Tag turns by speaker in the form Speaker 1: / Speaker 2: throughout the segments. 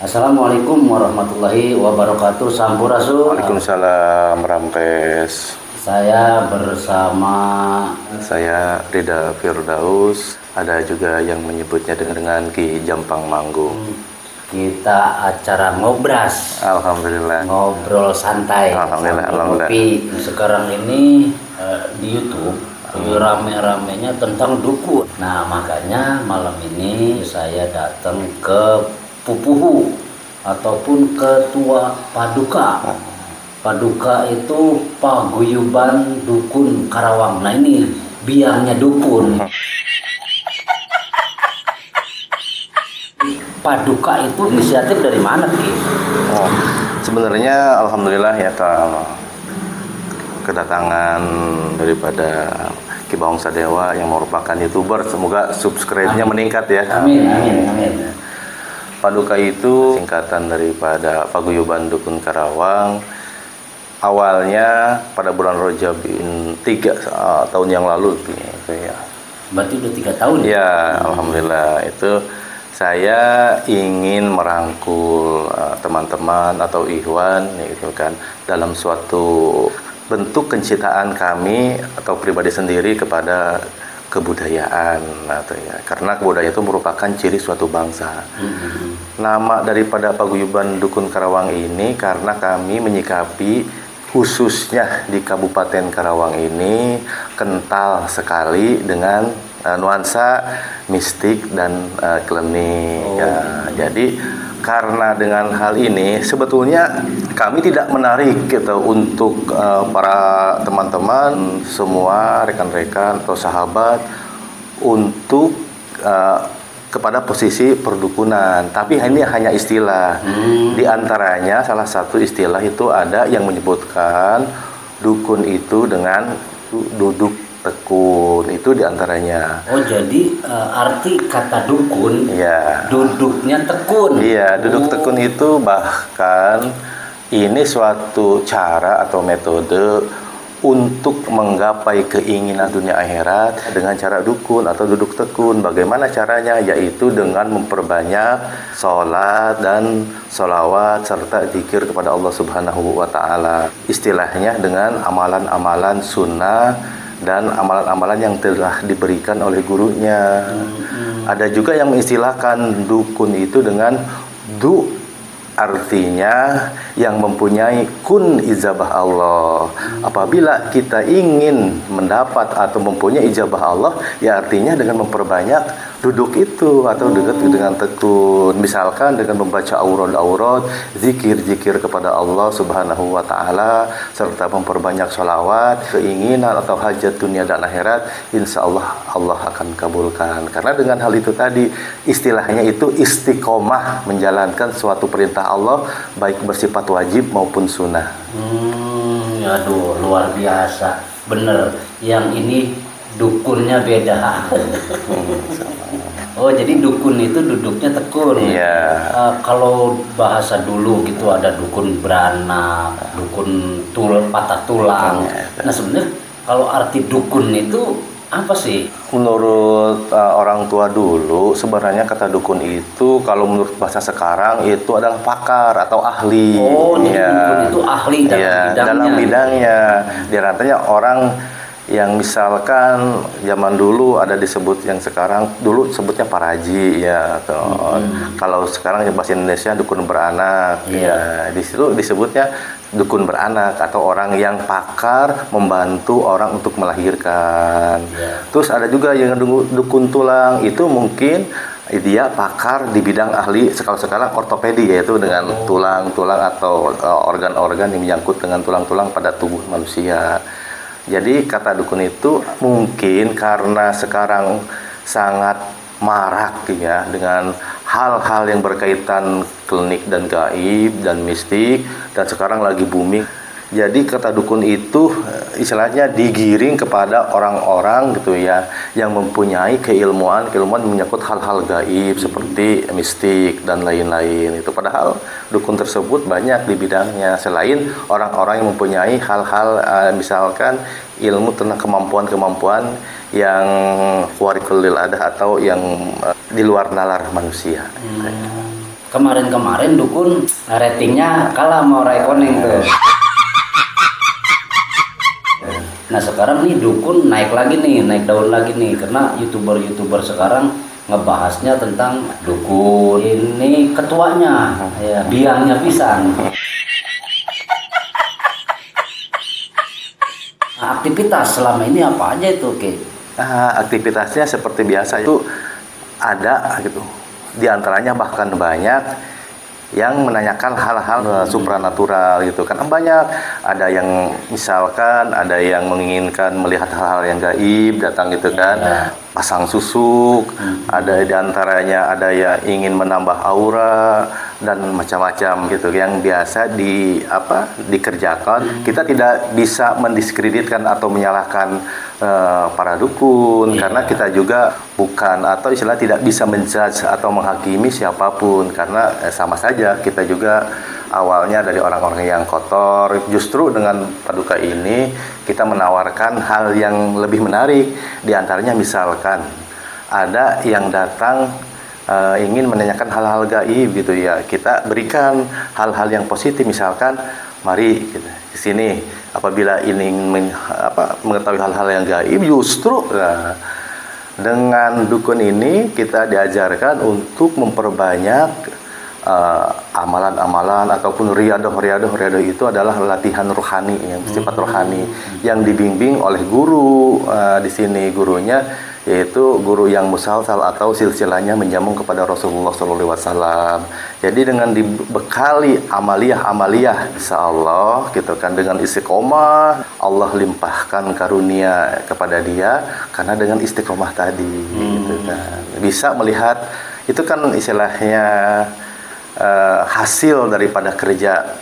Speaker 1: Assalamualaikum warahmatullahi wabarakatuh. Sampurasun.
Speaker 2: Waalaikumsalam Rampes.
Speaker 1: Saya bersama
Speaker 2: Saya Rida Firdaus. Ada juga yang menyebutnya dengan dengan Ki Jampang Manggung.
Speaker 1: kita acara ngobras,
Speaker 2: Alhamdulillah.
Speaker 1: ngobrol santai,
Speaker 2: Alhamdulillah,
Speaker 1: sambil
Speaker 2: alhamdulillah.
Speaker 1: ngopi. Sekarang ini eh, di YouTube lagi rame-ramenya tentang dukun. Nah makanya malam ini saya datang ke Pupuhu ataupun Ketua Paduka. Paduka itu paguyuban dukun Karawang. Nah ini biangnya dukun. Paduka itu inisiatif dari mana Ki?
Speaker 2: Oh, sebenarnya Alhamdulillah ya ta- kedatangan daripada Ki Bawang Sadewa yang merupakan youtuber. Semoga subscribe-nya meningkat ya.
Speaker 1: Amin, amin, amin.
Speaker 2: Paduka itu singkatan daripada Paguyuban Dukun Karawang. Awalnya pada bulan Rajab in- tiga uh, tahun yang lalu gitu ya.
Speaker 1: Berarti udah tiga tahun ya?
Speaker 2: Ya, alhamdulillah itu saya ingin merangkul uh, teman-teman atau ikhwan gitu kan dalam suatu bentuk kecintaan kami atau pribadi sendiri kepada kebudayaan atau ya karena kebudayaan itu merupakan ciri suatu bangsa.
Speaker 1: Hmm.
Speaker 2: Nama daripada paguyuban Dukun Karawang ini karena kami menyikapi khususnya di Kabupaten Karawang ini kental sekali dengan eh, nuansa mistik dan eh, klinik.
Speaker 1: Oh.
Speaker 2: Ya, jadi karena dengan hal ini sebetulnya kami tidak menarik gitu untuk eh, para teman-teman semua rekan-rekan atau sahabat untuk eh, kepada posisi perdukunan, tapi ini hanya istilah. Di antaranya salah satu istilah itu ada yang menyebutkan dukun itu dengan du- duduk tekun itu di antaranya.
Speaker 1: Oh jadi eh, arti kata dukun
Speaker 2: Ya.
Speaker 1: duduknya tekun.
Speaker 2: Iya, duduk
Speaker 1: Oh.
Speaker 2: tekun itu bahkan ini suatu cara atau metode untuk menggapai keinginan dunia akhirat dengan cara dukun atau duduk tekun. Bagaimana caranya? Yaitu dengan memperbanyak sholat dan sholawat serta zikir kepada Allah Subhanahu wa Ta'ala. Istilahnya dengan amalan-amalan sunnah dan amalan-amalan yang telah diberikan oleh gurunya. Ada juga yang mengistilahkan dukun itu dengan du artinya yang mempunyai kun ijabah Allah. Apabila kita ingin mendapat atau mempunyai ijabah Allah, ya artinya dengan memperbanyak duduk itu atau dekat dengan tekun. Misalkan dengan membaca aurat-aurat, zikir-zikir kepada Allah Subhanahu wa taala serta memperbanyak sholawat, keinginan atau hajat dunia dan akhirat, insya Allah Allah akan kabulkan. Karena dengan hal itu tadi istilahnya itu istiqomah menjalankan suatu perintah Allah baik bersifat wajib maupun sunnah.
Speaker 1: Hmm, aduh luar biasa. Bener. Yang ini dukunnya beda. oh jadi dukun itu duduknya tekun.
Speaker 2: Iya.
Speaker 1: Eh, kalau bahasa dulu gitu ada dukun beranak, dukun tul patah tulang.
Speaker 2: Iya.
Speaker 1: Nah sebenarnya kalau arti dukun itu apa sih?
Speaker 2: Menurut uh, orang tua dulu, sebenarnya kata dukun itu kalau menurut bahasa sekarang itu adalah pakar atau ahli.
Speaker 1: Oh,
Speaker 2: Ya.
Speaker 1: dukun itu ahli dalam
Speaker 2: Iya,
Speaker 1: bidangnya.
Speaker 2: dalam bidangnya. Di antaranya orang yang misalkan zaman dulu ada disebut yang sekarang dulu sebutnya paraji ya atau kalau sekarang bahasa Indonesia dukun beranak
Speaker 1: Iya.
Speaker 2: ya di situ disebutnya dukun beranak atau orang yang pakar membantu orang untuk melahirkan
Speaker 1: Iya.
Speaker 2: terus ada juga yang du- dukun tulang itu mungkin dia pakar di bidang ahli sekarang sekarang ortopedi yaitu dengan tulang-tulang atau uh, organ-organ yang menyangkut dengan tulang-tulang pada tubuh manusia. Jadi kata dukun itu mungkin karena sekarang sangat marak ya dengan hal-hal yang berkaitan klinik dan gaib dan mistik dan sekarang lagi booming. Jadi kata dukun itu eh, istilahnya digiring kepada orang-orang gitu ya yang mempunyai keilmuan keilmuan menyangkut hal-hal gaib seperti mistik dan lain-lain itu padahal dukun tersebut banyak di bidangnya selain orang-orang yang mempunyai hal-hal eh, misalkan ilmu tentang kemampuan-kemampuan yang warikul lil adah atau yang eh, di luar nalar manusia.
Speaker 1: Hmm. kemarin-kemarin dukun ratingnya kalah mau rekoning tuh nah sekarang nih dukun naik lagi nih naik daun lagi nih karena youtuber-youtuber sekarang ngebahasnya tentang dukun. Ini ketuanya ya biangnya pisang nah, aktivitas selama ini apa aja itu oke
Speaker 2: Nah, aktivitasnya seperti biasa itu ada gitu. Di antaranya bahkan banyak yang menanyakan hal-hal uh, supranatural gitu kan. Banyak. Ada yang misalkan ada yang menginginkan melihat hal-hal yang gaib datang gitu kan.
Speaker 1: Ya.
Speaker 2: Pasang susuk ada di antaranya ada yang ingin menambah aura dan macam-macam gitu. Yang biasa di apa dikerjakan kita tidak bisa mendiskreditkan atau menyalahkan eh, para dukun.
Speaker 1: Iya.
Speaker 2: karena kita juga bukan atau istilah tidak bisa menjudge atau menghakimi siapa pun. Karena eh, sama saja kita juga awalnya dari orang-orang yang kotor justru dengan paduka ini kita menawarkan hal yang lebih menarik. Di antaranya misalkan ada yang datang eh, ingin menanyakan hal-hal gaib gitu ya. Kita berikan hal-hal yang positif misalkan mari kita ke sini. Apabila ingin men- apa, mengetahui hal-hal yang gaib justru nah, dengan dukun ini kita diajarkan untuk memperbanyak eh, amalan-amalan ataupun riadoh riadoh riadoh itu adalah latihan rohani yang sifat rohani yang dibimbing oleh guru eh, di sini gurunya yaitu guru yang musalsal atau silsilahnya menjambung kepada Rasulullah SAW. Jadi dengan dibekali amaliyah-amaliyah, insya Allah gitu kan dengan istiqomah Allah limpahkan karunia kepada dia karena dengan istiqomah tadi, gitu kan. Bisa melihat itu kan istilahnya eh, hasil daripada kerja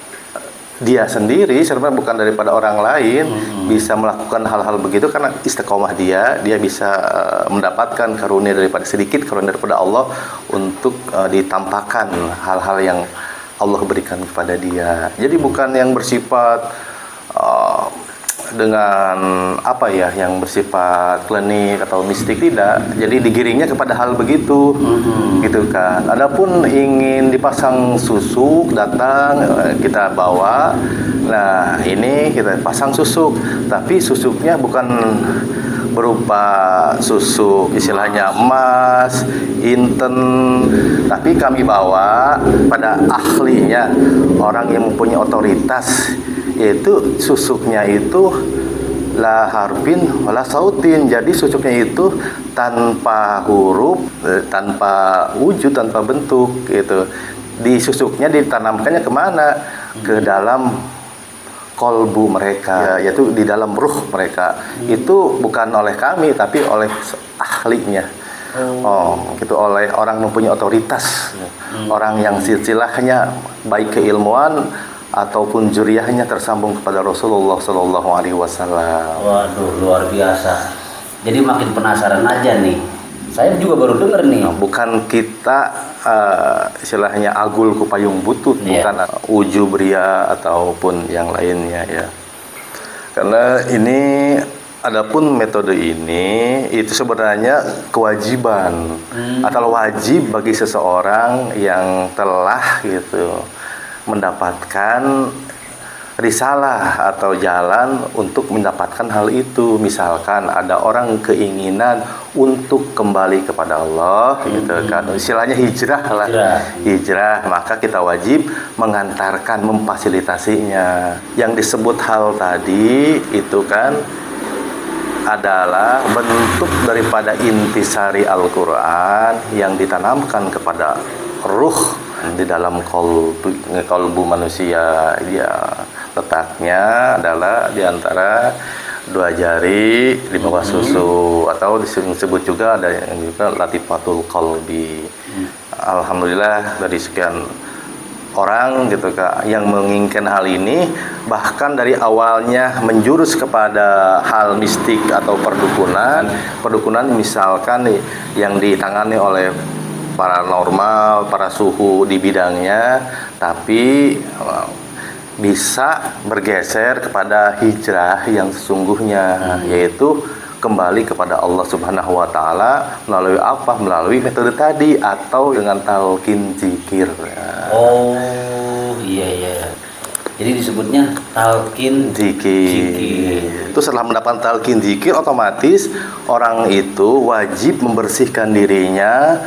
Speaker 2: dia sendiri sebenarnya bukan daripada orang lain bisa melakukan hal-hal begitu karena istiqomah dia dia bisa eh, mendapatkan karunia daripada sedikit karunia daripada Allah untuk eh, ditampakkan hal-hal yang Allah berikan kepada dia. Jadi bukan yang bersifat eh, dengan apa ya yang bersifat klinik atau mistik tidak. Jadi digiringnya kepada hal begitu gitu kan. Adapun ingin dipasang susuk datang eh, kita bawa. Nah ini kita pasang susuk tapi susuknya bukan berupa susuk istilahnya emas, inten, tapi kami bawa pada ahlinya orang yang mempunyai otoritas yaitu susuknya itu la harfin wala sautin. Jadi susuknya itu tanpa huruf eh, tanpa wujud tanpa bentuk gitu. Di susuknya ditanamkannya ke mana? Ke dalam kolbu mereka yaitu di dalam ruh mereka. Itu bukan oleh kami tapi oleh ahlinya. Oh. Gitu. Oleh orang mempunyai otoritas. Orang yang silsilahnya baik keilmuan ataupun juriyahnya tersambung kepada Rasulullah Shallallahu Alaihi Wasallam
Speaker 1: Waduh, luar biasa. Jadi makin penasaran aja nih. Saya juga baru denger nih.
Speaker 2: Nah, bukan kita eh, istilahnya agul ku payung butut,
Speaker 1: Iya.
Speaker 2: bukan uh, ujub ria ataupun yang lainnya ya. Karena ini adapun metode ini itu sebenarnya kewajiban atau wajib bagi seseorang yang telah gitu mendapatkan risalah atau jalan untuk mendapatkan hal itu. Misalkan ada orang keinginan untuk kembali kepada Allah gitu kan. Istilahnya hijrah lah.
Speaker 1: Hijrah.
Speaker 2: Hijrah, maka kita wajib mengantarkan, memfasilitasinya. Yang disebut hal tadi itu kan adalah bentuk daripada intisari Al-Quran yang ditanamkan kepada ruh di dalam kolbu, kolbu manusia ya letaknya adalah di antara dua jari di bawah susu atau disebut juga ada yang juga latifatul kolbi. Alhamdulillah dari sekian orang gitu kak yang menginginkan hal ini bahkan dari awalnya menjurus kepada hal mistik atau perdukunan perdukunan misalkan nih yang ditangani oleh paranormal para suhu di bidangnya tapi bisa bergeser kepada hijrah yang sesungguhnya yaitu kembali kepada Allah Subhanahu wa taala melalui apa? Melalui metode tadi atau dengan talqin zikir.
Speaker 1: Oh, iya iya. Jadi disebutnya talqin
Speaker 2: zikir.
Speaker 1: zikir.
Speaker 2: Itu setelah mendapatkan talqin zikir otomatis orang itu wajib membersihkan dirinya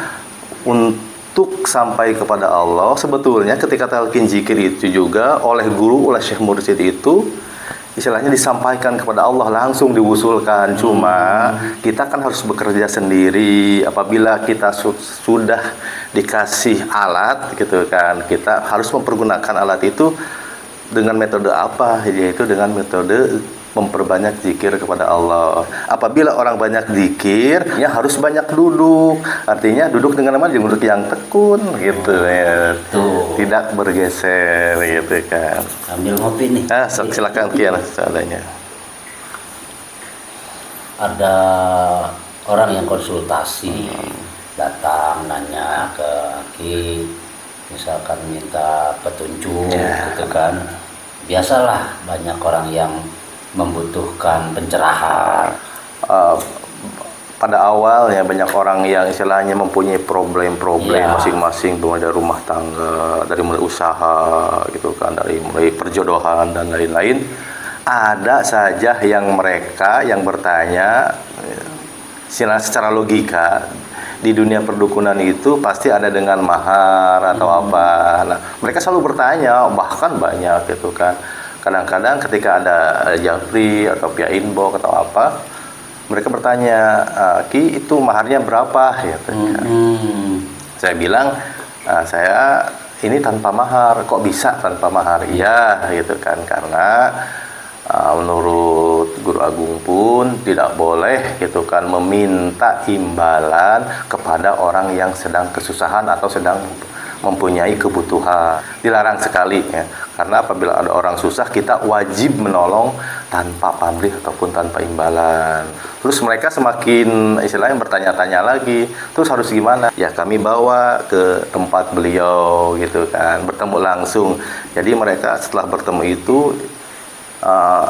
Speaker 2: untuk sampai kepada Allah. Sebetulnya ketika talqin zikir itu juga oleh guru oleh Syekh Mursyid itu istilahnya disampaikan kepada Allah langsung diwusulkan cuma kita kan harus bekerja sendiri apabila kita su- sudah dikasih alat gitu kan kita harus mempergunakan alat itu dengan metode apa yaitu dengan metode memperbanyak zikir kepada Allah apabila orang banyak zikir ya harus banyak duduk artinya duduk dengan apa duduk yang tekun gitu ya
Speaker 1: Tuh.
Speaker 2: tidak bergeser gitu kan
Speaker 1: Sambil ngopi nih.
Speaker 2: Ah, sil- silakan Kian seadanya.
Speaker 1: Ada orang yang konsultasi datang nanya ke Ki misalkan minta petunjuk
Speaker 2: Ya.
Speaker 1: gitu kan. Biasalah banyak orang yang membutuhkan pencerahan.
Speaker 2: Uh, pada awalnya banyak orang yang istilahnya mempunyai problem-problem
Speaker 1: Iya.
Speaker 2: masing-masing mulai dari rumah tangga, dari mulai usaha gitu kan, dari mulai perjodohan dan lain-lain. Ada saja yang mereka yang bertanya secara logika di dunia perdukunan itu pasti ada dengan mahar atau apa. Nah, mereka selalu bertanya, bahkan banyak gitu kan. Kadang-kadang ketika ada eh, japri atau pihak inbox atau apa, mereka bertanya, "Ah, Ki itu maharnya berapa? Kan.
Speaker 1: Hmm.
Speaker 2: Saya bilang, "Ah, saya ini tanpa mahar. Kok bisa tanpa mahar? Iya, gitu kan. Karena menurut Guru Agung pun tidak boleh gitu kan meminta imbalan kepada orang yang sedang kesusahan atau sedang mempunyai kebutuhan. Dilarang sekali ya. Karena apabila ada orang susah kita wajib menolong tanpa pamrih ataupun tanpa imbalan. Terus mereka semakin istilahnya bertanya-tanya lagi, terus harus gimana? Ya kami bawa ke tempat beliau gitu kan, bertemu langsung. Jadi mereka setelah bertemu itu uh,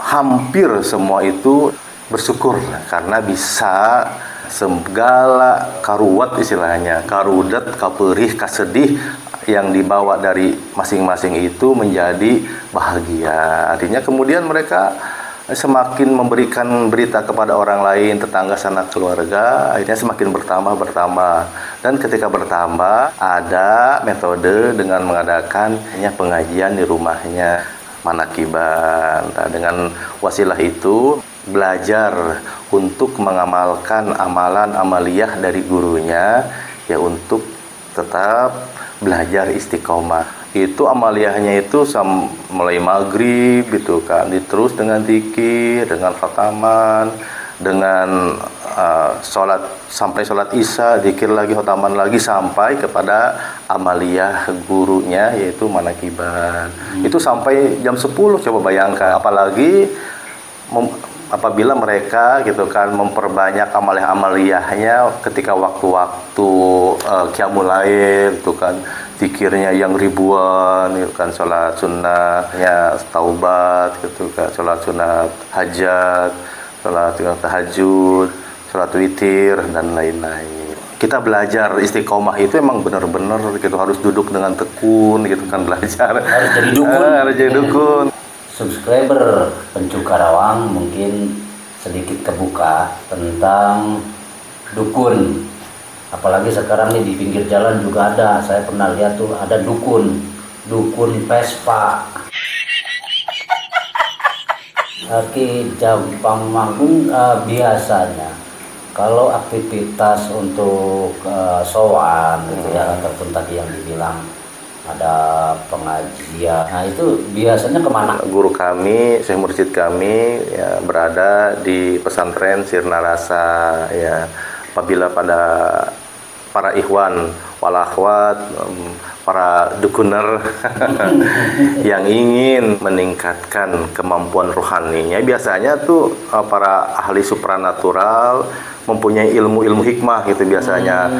Speaker 2: hampir semua itu bersyukur karena bisa segala karuat istilahnya karudat kaperih kasedih yang dibawa dari masing-masing itu menjadi bahagia artinya kemudian mereka semakin memberikan berita kepada orang lain tetangga sanak keluarga akhirnya semakin bertambah bertambah dan ketika bertambah ada metode dengan mengadakan hanya pengajian di rumahnya manakiban. Nah, dengan wasilah itu belajar untuk mengamalkan amalan amaliyah dari gurunya ya untuk tetap belajar istiqomah. Itu amaliyahnya itu sam- mulai maghrib gitu kan, diterus dengan zikir, dengan khataman, dengan uh, sholat sampai sholat isya, zikir lagi, khataman lagi sampai kepada amaliyah gurunya yaitu manakiban. Itu sampai jam 10 coba bayangkan. Apalagi mem- apabila mereka gitu kan memperbanyak amaliyah-amaliyahnya ketika waktu-waktu uh, qiyamul lail gitu kan. Zikirnya yang ribuan gitu kan sholat sunnahnya taubat gitu kan sholat sunat hajat sholat tahajud sholat witir dan lain-lain. Kita belajar istiqomah itu emang benar-benar gitu harus duduk dengan tekun gitu kan belajar.
Speaker 1: Harus jadi dukun.
Speaker 2: Ah, harus jadi dukun
Speaker 1: subscriber Pencu Karawang mungkin sedikit kebuka tentang dukun. Apalagi sekarang nih di pinggir jalan juga ada. Saya pernah lihat tuh ada dukun, dukun Vespa. Ki Jampang Manggung eh, biasanya kalau aktivitas untuk eh, sowan gitu ya ataupun tadi yang dibilang ada pengajian. Nah itu biasanya ke mana?
Speaker 2: guru kami, Syekh Mursyid kami ya, berada di pesantren Sirna Rasa ya. Apabila pada para ikhwan wal akhwat em, para dukuner yang ingin meningkatkan kemampuan rohaninya biasanya tuh eh, para ahli supranatural mempunyai ilmu-ilmu hikmah gitu biasanya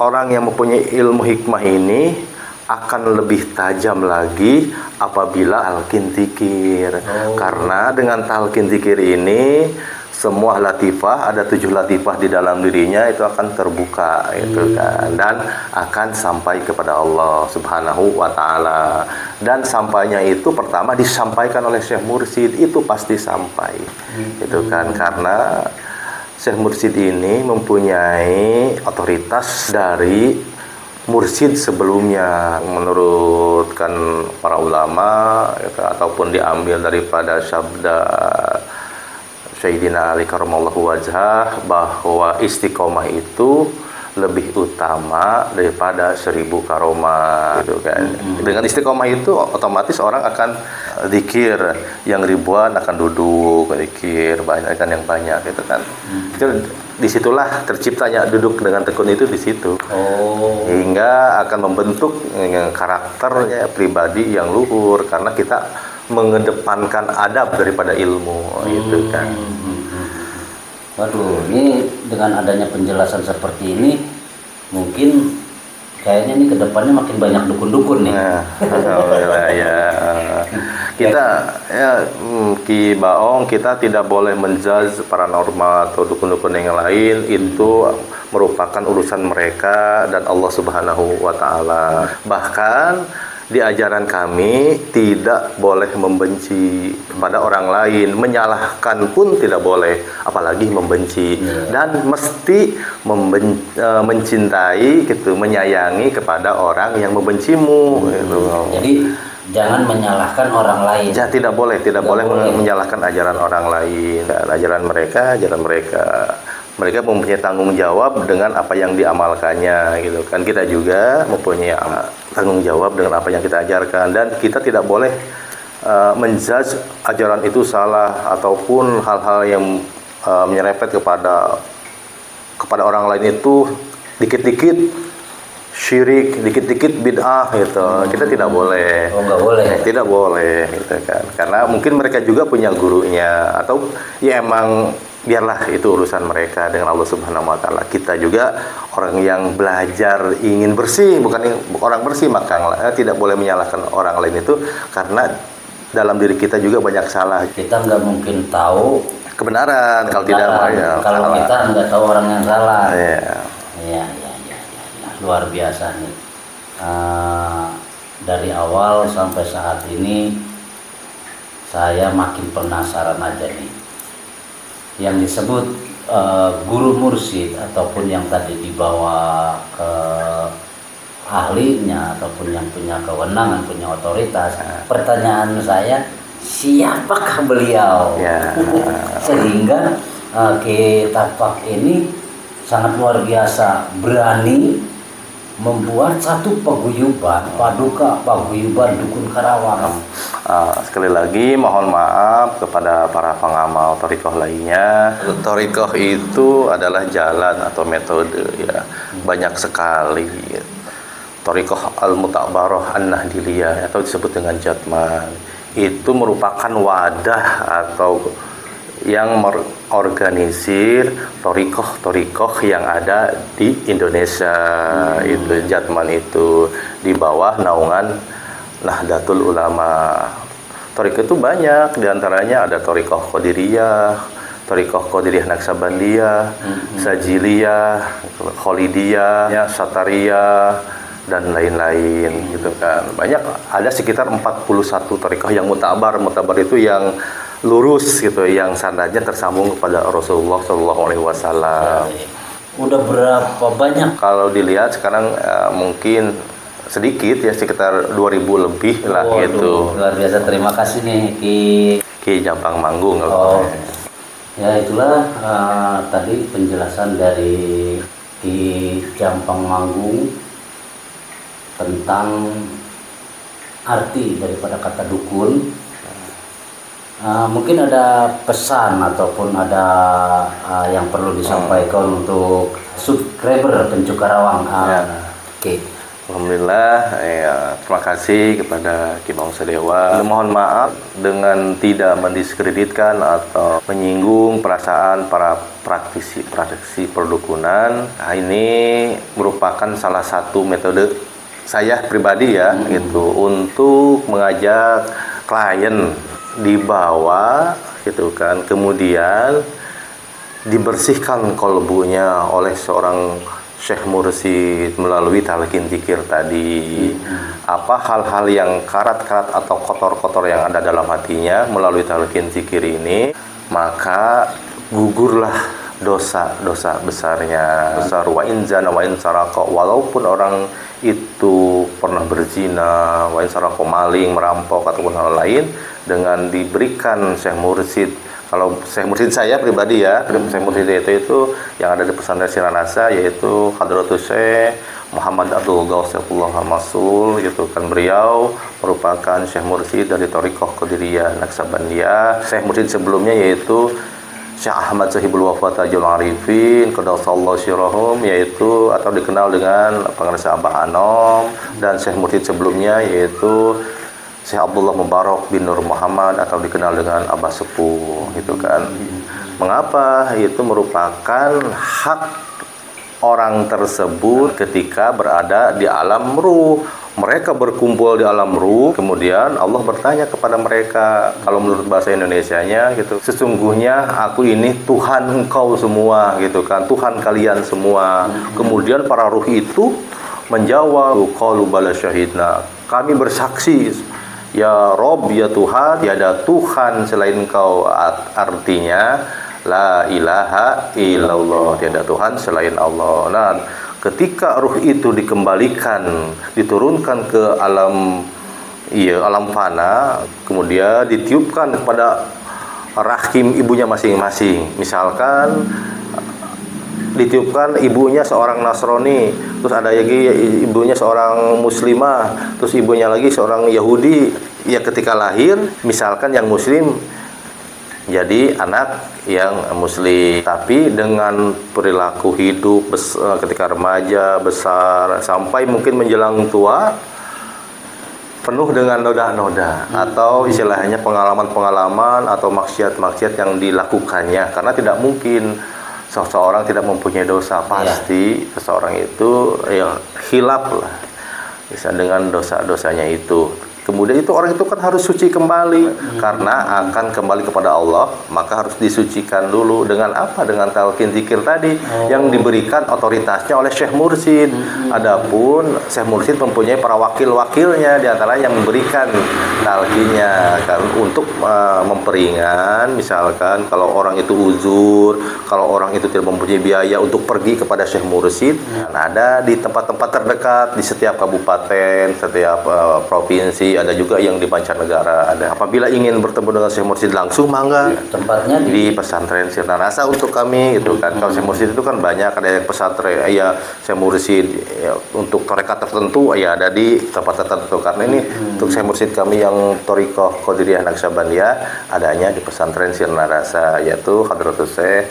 Speaker 2: orang yang mempunyai ilmu hikmah ini akan lebih tajam lagi apabila talqin zikir. Karena dengan talqin zikir ini semua latifah ada tujuh latifah di dalam dirinya itu akan terbuka itu kan. Dan akan sampai kepada Allah Subhanahu wa taala. Dan sampainya itu pertama disampaikan oleh Syekh Mursid itu pasti sampai itu kan. Karena Syekh Mursid ini mempunyai otoritas dari mursid sebelumnya menurut kan para ulama ya, ataupun diambil daripada sabda Sayyidina Ali karamallahu wajah bahwa istiqomah itu lebih utama daripada seribu karomah gitu kan. Hmm. Dengan istiqomah itu otomatis orang akan zikir yang ribuan akan duduk zikir banyak kan yang banyak gitu kan. Hmm. Itu di situlah terciptanya duduk dengan tekun itu di situ. Oh. Hingga akan membentuk karakternya pribadi yang luhur karena kita mengedepankan adab daripada ilmu hmm. itu kan.
Speaker 1: Waduh, ini dengan adanya penjelasan seperti ini mungkin kayaknya ini ke depannya makin banyak dukun-dukun nih. Nah,
Speaker 2: alhamdulillah ya. Kita ya hmm, Ki Baong kita tidak boleh menjudge paranormal atau dukun-dukun yang lain itu merupakan urusan mereka dan Allah Subhanahu wa taala. Bahkan di ajaran kami tidak boleh membenci kepada orang lain, menyalahkan pun tidak boleh, apalagi membenci yeah. dan mesti memben, uh, mencintai gitu, menyayangi kepada orang yang membencimu hmm. gitu.
Speaker 1: Jadi jangan menyalahkan orang lain.
Speaker 2: Ya, tidak boleh, tidak, tidak boleh, boleh. menyalahkan ajaran orang lain, dan ajaran mereka, ajaran mereka mereka mempunyai tanggung jawab dengan apa yang diamalkannya gitu kan. Kita juga mempunyai tanggung jawab dengan apa yang kita ajarkan. Dan kita tidak boleh uh, menjudge ajaran itu salah ataupun hal-hal yang uh, menyerempet kepada kepada orang lain itu dikit-dikit syirik dikit-dikit bid'ah gitu hmm. kita tidak boleh
Speaker 1: oh nggak boleh
Speaker 2: tidak boleh gitu kan karena mungkin mereka juga punya gurunya atau ya emang biarlah itu urusan mereka dengan Allah Subhanahu wa taala. Kita juga orang yang belajar ingin bersih, bukan orang bersih maka eh, tidak boleh menyalahkan orang lain itu karena dalam diri kita juga banyak salah.
Speaker 1: Kita nggak mungkin tahu
Speaker 2: kebenaran, kalau tidak
Speaker 1: ya, kalau salah. kita nggak tahu orang yang salah. Iya. Iya, iya, ya, ya, luar biasa nih. Uh, dari awal sampai saat ini saya makin penasaran aja nih yang disebut uh, guru mursid ataupun yang tadi dibawa ke ahlinya ataupun yang punya kewenangan, punya otoritas. Pertanyaan saya, siapakah beliau? Ya. Sehingga uh, kita pak ini sangat luar biasa berani membuat satu paguyuban paduka paguyuban dukun Karawang.
Speaker 2: Uh, sekali lagi mohon maaf kepada para pengamal torikoh lainnya. Torikoh itu adalah jalan atau metode ya banyak sekali. Torikoh al mutakbaroh an nahdiliyah atau disebut dengan jatman itu merupakan wadah atau yang mengorganisir torikoh-torikoh yang ada di Indonesia hmm. itu Jatman itu di bawah naungan Nahdlatul Ulama. Torikoh itu banyak di antaranya ada torikoh Qadiriyah, torikoh Qadiriyah Naksabandiyah, hmm. Sajiliyah, Kholidiyah, ya, Satariyah dan lain-lain gitu kan. Banyak ada sekitar 41 torikoh yang mutabar. Mutabar itu yang lurus gitu yang sanadnya tersambung kepada Rasulullah Shallallahu Alaihi Wasallam.
Speaker 1: Udah berapa banyak?
Speaker 2: Kalau dilihat sekarang uh, mungkin sedikit ya sekitar 2000 lebih lah oh, gitu.
Speaker 1: Luar biasa terima kasih nih Ki
Speaker 2: Ki Jampang Manggung.
Speaker 1: Oh. Ya itulah uh, tadi penjelasan dari Ki Jampang Manggung tentang arti daripada kata dukun Uh, mungkin ada pesan ataupun ada uh, yang perlu disampaikan hmm. untuk subscriber Pencu Karawang. Uh, ya. Oke. Okay.
Speaker 2: Alhamdulillah, ya, terima kasih kepada Ki Bangsa Dewa. Mohon maaf dengan tidak mendiskreditkan atau menyinggung perasaan para praktisi praktisi perdukunan. Nah, ini merupakan salah satu metode saya pribadi ya, hmm. gitu untuk mengajak klien dibawa gitu kan kemudian dibersihkan kolbunya oleh seorang Syekh Mursid melalui talqin zikir tadi. Apa hal-hal yang karat-karat atau kotor-kotor yang ada dalam hatinya melalui talqin zikir ini, maka gugurlah dosa-dosa besarnya. Besar. Wa in zana wa in saraka walaupun orang itu pernah berzina, wa in saraka maling, merampok ataupun hal lain dengan diberikan Syekh Mursid kalau Syekh Mursid saya pribadi ya, Syekh Mursid itu itu yang ada di pesantren Siranasa yaitu Hadratul Syekh Muhammad Abdul Ghausifullah Masul gitu kan. Beliau merupakan Syekh Mursid dari Torikoh Qadiriyah Naksabandia. Syekh Mursid sebelumnya yaitu Syekh Ahmad Sahibul Wafat Ajul Arifin Qadasallahu Syirahum yaitu atau dikenal dengan pengarsa Abah Anom dan Syekh Mursid sebelumnya yaitu Syekh Abdullah Mubarak bin Nur Muhammad atau dikenal dengan Abah Sepuh gitu kan. Mengapa itu merupakan hak orang tersebut ketika berada di alam ruh. Mereka berkumpul di alam ruh, kemudian Allah bertanya kepada mereka, kalau menurut bahasa Indonesianya gitu, sesungguhnya aku ini Tuhan engkau semua gitu kan, Tuhan kalian semua. Kemudian para ruh itu menjawab, qalu bala syahidna. Kami bersaksi Ya Rob, ya Tuhan, tiada Tuhan selain Engkau artinya la ilaha illallah, tiada Tuhan selain Allah. Nah, ketika ruh itu dikembalikan, diturunkan ke alam iya alam fana, kemudian ditiupkan kepada rahim ibunya masing-masing. Misalkan ditiupkan ibunya seorang Nasrani, terus ada lagi ibunya seorang Muslimah, terus ibunya lagi seorang Yahudi. Ya ketika lahir, misalkan yang Muslim jadi anak yang Muslim, tapi dengan perilaku hidup besar, ketika remaja besar sampai mungkin menjelang tua penuh dengan noda-noda hmm. atau istilahnya pengalaman-pengalaman atau maksiat-maksiat yang dilakukannya karena tidak mungkin seseorang tidak mempunyai dosa iya. pasti ya. seseorang itu ya hilap lah bisa dengan dosa-dosanya itu Kemudian itu orang itu kan harus suci kembali hmm. karena akan kembali kepada Allah, maka harus disucikan dulu dengan apa? Dengan talqin zikir tadi oh. yang diberikan otoritasnya oleh Syekh Mursid. Hmm. Adapun Syekh Mursid mempunyai para wakil-wakilnya di antara yang memberikan talqinnya kan untuk uh, memperingan misalkan kalau orang itu uzur, kalau orang itu tidak mempunyai biaya untuk pergi kepada Syekh Mursid, hmm. ada di tempat-tempat terdekat di setiap kabupaten, setiap uh, provinsi ada juga yang di mancanegara. Ada. Apabila ingin bertemu dengan Syekh Mursid langsung, mangga.
Speaker 1: Ya, tempatnya di,
Speaker 2: di pesantren Sirna Rasa untuk kami itu kan. Kalau Syekh Mursid itu kan banyak ada yang pesantren, ya Syekh Mursid ya, untuk torekat tertentu ya ada di tempat tertentu. Karena ini hmm. untuk Syekh Mursid kami yang Torikoh Qadiriyah Naksabandia adanya di pesantren Sirna Rasa yaitu Hadratus Syekh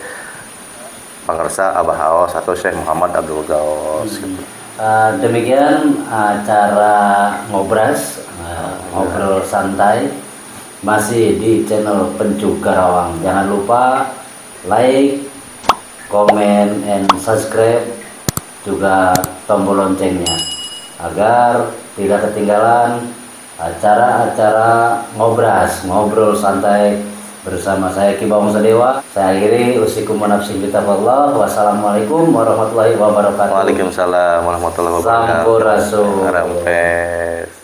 Speaker 2: Pangersa Abah Haos atau Syekh Muhammad Abdul Gaus hmm. gitu.
Speaker 1: Uh, demikian acara ngobras ngobrol santai masih di channel Pencu Karawang. Jangan lupa like, comment, and subscribe juga tombol loncengnya agar tidak ketinggalan acara-acara ngobras, ngobrol santai bersama saya Ki Bawang Sadewa. Saya akhiri usikum menafsi Allah. Wassalamualaikum warahmatullahi wabarakatuh.
Speaker 2: Waalaikumsalam warahmatullahi wabarakatuh.
Speaker 1: Sampurasun.